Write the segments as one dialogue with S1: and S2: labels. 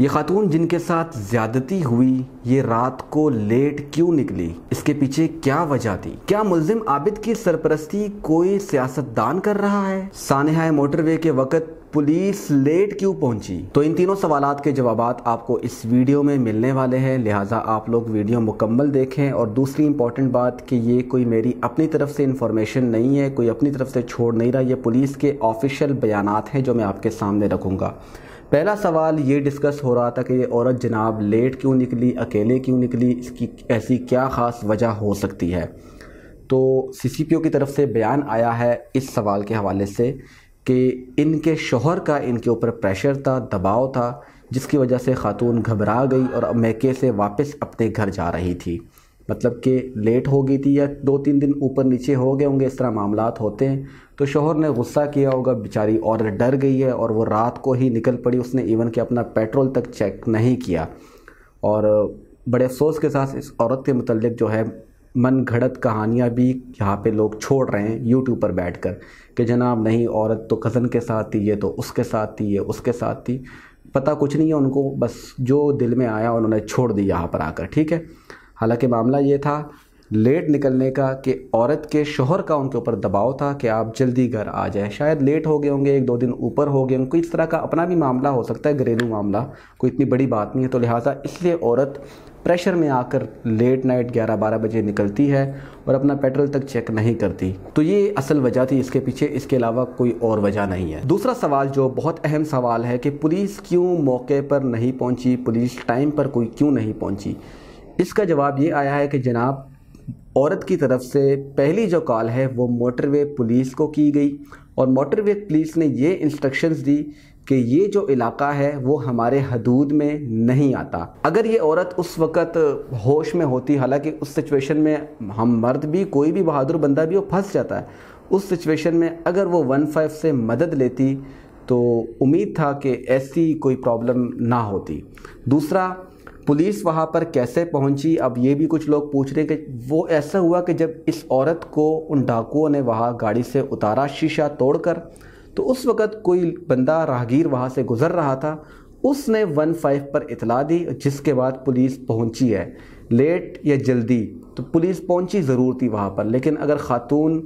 S1: ये खातून जिनके साथ ज्यादती हुई, ये रात को लेट क्यों निकली? इसके पीछे क्या वजह थी? क्या मुलजिम आबिद की सरपरस्ती कोई सियासतदान कर रहा है? सानहा मोटरवे के वक्त पुलिस लेट क्यों पहुँची? तो इन तीनों सवालात के जवाब आपको इस वीडियो में मिलने वाले हैं। लिहाजा आप लोग वीडियो मुकम्मल देखें और दूसरी इंपॉर्टेंट बात कि ये कोई मेरी अपनी तरफ़ से इंफॉर्मेशन नहीं है, कोई अपनी तरफ़ से छोड़ नहीं रहा। ये पुलिस के ऑफिशियल बयान हैं जो मैं आपके सामने रखूँगा। पहला सवाल ये डिस्कस हो रहा था कि ये औरत जनाब लेट क्यों निकली, अकेले क्यों निकली, इसकी ऐसी क्या ख़ास वजह हो सकती है? तो सीसीपीओ की तरफ़ से बयान आया है इस सवाल के हवाले से कि इनके शोहर का इनके ऊपर प्रेशर था, दबाव था, जिसकी वजह से ख़ातून घबरा गई और मैके से वापस अपने घर जा रही थी। मतलब कि लेट हो गई थी या दो तीन दिन ऊपर नीचे हो गए होंगे, इस तरह मामला होते हैं। तो शोहर ने गुस्सा किया होगा, बेचारी और डर गई है और वो रात को ही निकल पड़ी, उसने इवन कि अपना पेट्रोल तक चेक नहीं किया। और बड़े अफसोस के साथ इस औरत के मतलब जो है, मन घड़त कहानियाँ भी यहाँ पे लोग छोड़ रहे हैं यूट्यूब पर बैठ कर कि जनाब नहीं, औरत तो कज़न के साथ थी, ये तो उसके साथ थी, ये उसके साथ थी। पता कुछ नहीं है उनको, बस जो दिल में आया उन्होंने छोड़ दी यहाँ पर आकर, ठीक है? हालाँकि मामला ये था, लेट निकलने का कि औरत के शोहर का उनके ऊपर दबाव था कि आप जल्दी घर आ जाए। शायद लेट हो गए होंगे, एक दो दिन ऊपर हो गए होंगे। इस तरह का अपना भी मामला हो सकता है, घरेलू मामला, कोई इतनी बड़ी बात नहीं है। तो लिहाजा इसलिए औरत प्रेशर में आकर लेट नाइट 11-12 बजे निकलती है और अपना पेट्रोल तक चेक नहीं करती। तो ये असल वजह थी, इसके पीछे इसके अलावा कोई और वजह नहीं है। दूसरा सवाल जो बहुत अहम सवाल है कि पुलिस क्यों मौके पर नहीं पहुँची, पुलिस टाइम पर कोई क्यों नहीं पहुँची? इसका जवाब ये आया है कि जनाब, औरत की तरफ़ से पहली जो कॉल है वो मोटरवे पुलिस को की गई और मोटरवे पुलिस ने ये इंस्ट्रक्शंस दी कि ये जो इलाका है वो हमारे हदूद में नहीं आता। अगर ये औरत उस वक़्त होश में होती, हालाँकि उस सिचुएशन में हम मर्द भी, कोई भी बहादुर बंदा भी, वो फंस जाता है। उस सिचुएशन में अगर वो वन फाइव से मदद लेती तो उम्मीद था कि ऐसी कोई प्रॉब्लम ना होती। दूसरा पुलिस वहाँ पर कैसे पहुँची? अब ये भी कुछ लोग पूछ रहे हैं कि वो ऐसा हुआ कि जब इस औरत को उन डाकुओं ने वहाँ गाड़ी से उतारा, शीशा तोड़कर तो उस वक़्त कोई बंदा राहगीर वहाँ से गुज़र रहा था। उसने वन फाइव पर इतला दी, जिसके बाद पुलिस पहुँची है। लेट या जल्दी तो पुलिस पहुँची ज़रूर थी वहाँ पर, लेकिन अगर ख़ातून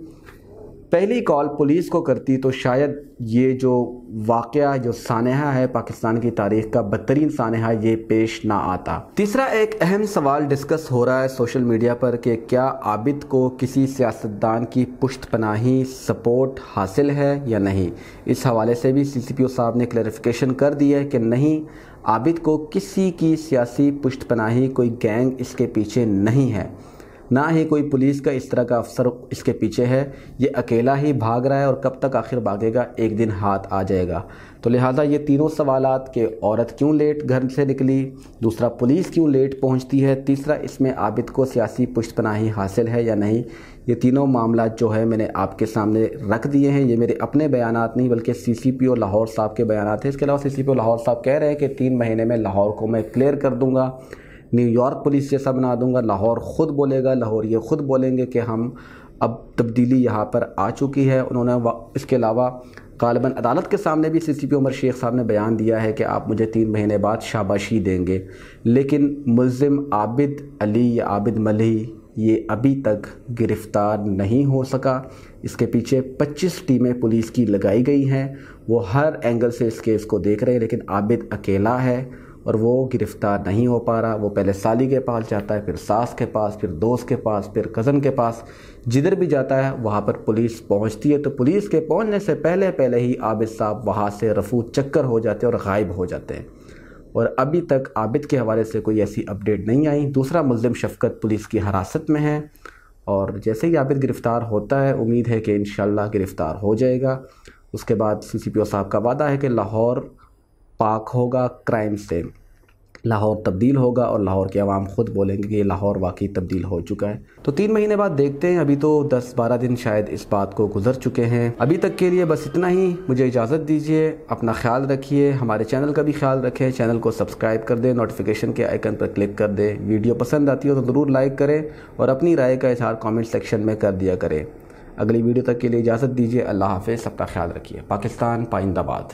S1: पहली कॉल पुलिस को करती तो शायद ये जो वाक़ जो सानहा है पाकिस्तान की तारीख का बदतरीन सानहा, ये पेश ना आता। तीसरा एक अहम सवाल डिस्कस हो रहा है सोशल मीडिया पर कि क्या आबिद को किसी सियासतदान की पुश्त पनाही सपोर्ट हासिल है या नहीं? इस हवाले से भी सी सी पी ओ साहब ने क्लैरिफिकेशन कर दी है कि नहीं, आबिद को किसी की सियासी पुश्त पनाही, कोई गैंग इसके पीछे नहीं है। ना ही कोई पुलिस का इस तरह का अफसर इसके पीछे है। ये अकेला ही भाग रहा है और कब तक आखिर भागेगा, एक दिन हाथ आ जाएगा। तो लिहाजा ये तीनों सवाल कि औरत क्यों लेट घर से निकली, दूसरा पुलिस क्यों लेट पहुँचती है, तीसरा इसमें आबिद को सियासी पुष्ट पनाही हासिल है या नहीं, ये तीनों मामला जो है मैंने आपके सामने रख दिए हैं। ये मेरे अपने बयान नहीं, बल्कि सी सी पी ओ लाहौर साहब के बयान हैं। इसके अलावा सी सी पी ओ लाहौर साहब कह रहे हैं कि तीन महीने में लाहौर को मैं क्लियर कर दूँगा। न्यूयॉर्क पुलिस जैसा बना दूँगा, लाहौर ख़ुद बोलेगा, लाहौर ये ख़ुद बोलेंगे कि हम अब तब्दीली यहाँ पर आ चुकी है। उन्होंने इसके अलावा गालबन अदालत के सामने भी सी पी उमर शेख साहब ने बयान दिया है कि आप मुझे तीन महीने बाद शाबाशी देंगे। लेकिन मुलिम आबिद अली या आबिद मली ये अभी तक गिरफ़्तार नहीं हो सका। इसके पीछे 25 टीमें पुलिस की लगाई गई हैं। वो हर एंगल से इस केस को देख रहे हैं, लेकिन आबिद अकेला है। और वो गिरफ़्तार नहीं हो पा रहा। वो पहले साली के पास जाता है, फिर सास के पास, फिर दोस्त के पास, फिर कज़न के पास। जिधर भी जाता है, वहाँ पर पुलिस पहुँचती है। तो पुलिस के पहुँचने से पहले पहले ही आबिद साहब वहाँ से रफू चक्कर हो जाते हैं और गायब हो जाते हैं। और अभी तक आबिद के हवाले से कोई ऐसी अपडेट नहीं आई। दूसरा मुलम शफकत पुलिस की हरासत में है। और जैसे ही आबिद गिरफ़्तार होता है, उम्मीद है कि इन गिरफ़्तार हो जाएगा। उसके बाद सी सी पी ओ साहब का वादा है कि लाहौर पाक होगा, क्राइम से। लाहौर तब्दील होगा और लाहौर के अवाम ख़ुद बोलेंगे कि लाहौर वाकई तब्दील हो चुका है। तो तीन महीने बाद देखते हैं, अभी तो दस बारह दिन शायद इस बात को गुजर चुके हैं। अभी तक के लिए बस इतना ही। मुझे इजाज़त दीजिए, अपना ख्याल रखिए, हमारे चैनल का भी ख्याल रखें, चैनल को सब्सक्राइब कर दें, नोटिफिकेशन के आइकन पर क्लिक कर दें। वीडियो पसंद आती हो तो ज़रूर लाइक करें और अपनी राय का इजहार कॉमेंट सेक्शन में कर दिया करें। अगली वीडियो तक के लिए इजाज़त दीजिए, अल्लाह हाफिज़ सबका ख्याल रखिए। पाकिस्तान, पाइंदाबाद।